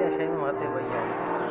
સૂર્યાશયમાં હતી ભાઈ